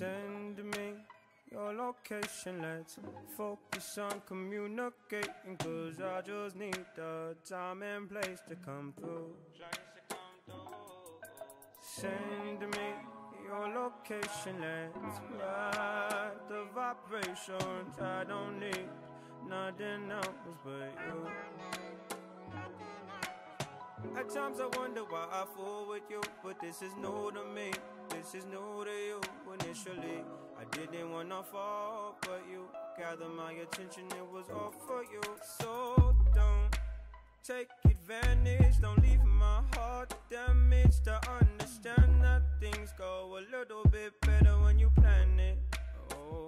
Send me your location, let's focus on communicating. Cause I just need the time and place to come through. Send me your location, let's ride the vibrations. I don't need nothing else but you. At times I wonder why I fool with you, but this is new to me. This is new to you. Initially, I didn't wanna fall, but you gathered my attention. It was all for you. So don't take advantage. Don't leave my heart damaged. To understand that things go a little bit better when you plan it. Oh,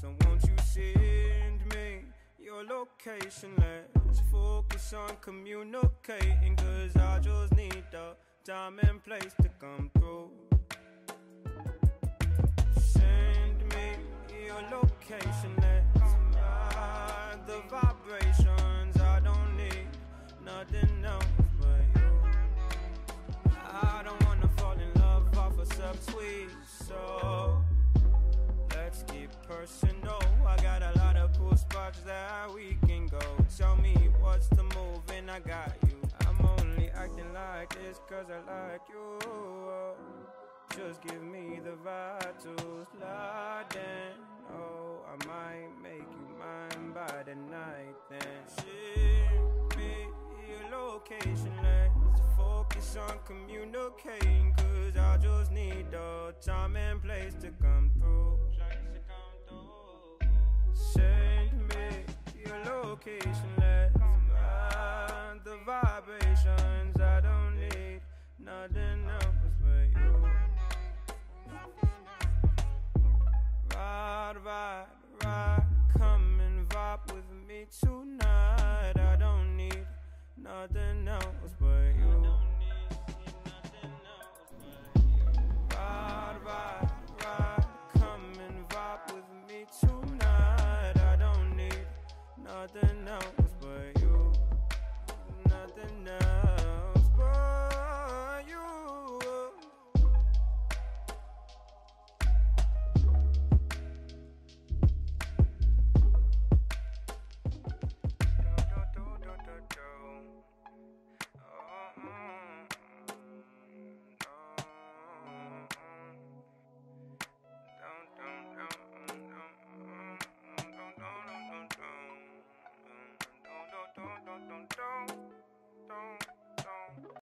so won't you send me your location? Let's focus on communicating. Cause I just need the time and place to come through. Location. Let's ride the vibrations. I don't need nothing else but you. I don't wanna fall in love off a subtweet, so let's get personal. I got a lot of cool spots that we can go. Tell me what's the move, and I got you. I'm only acting like this cause I like you. Just give me the vibe to slide. Then ship me your location. Let's focus on communicating. Cause I just need the time and place to come through. sounds, but